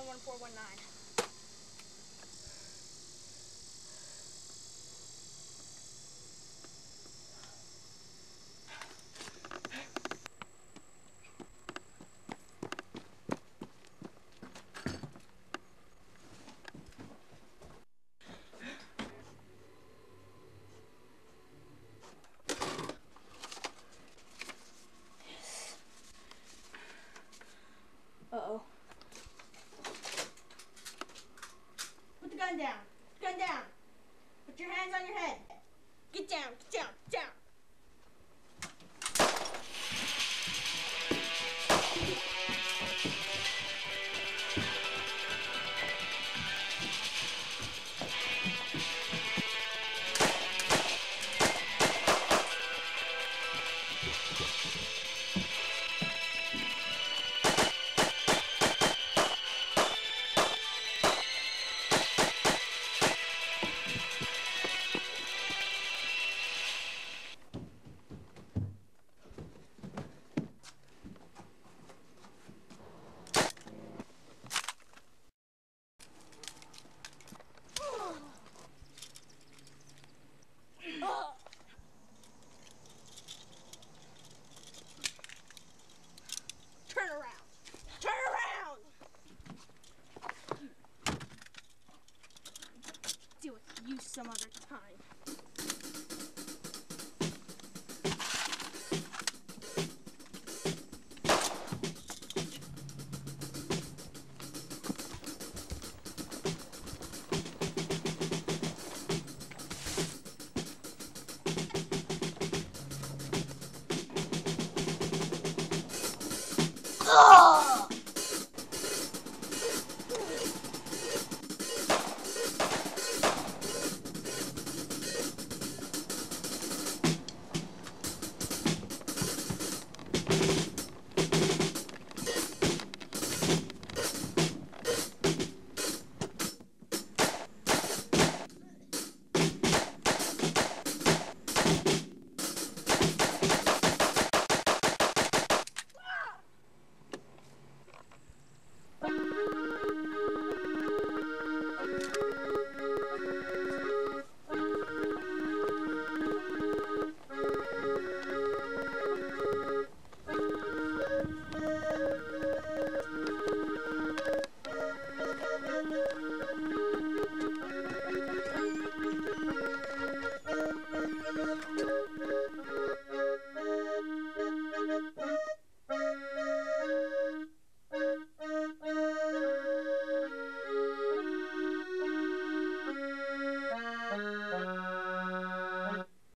11419. Gun down. Gun down. Put your hands on your head. Get down, get down, get down. Time.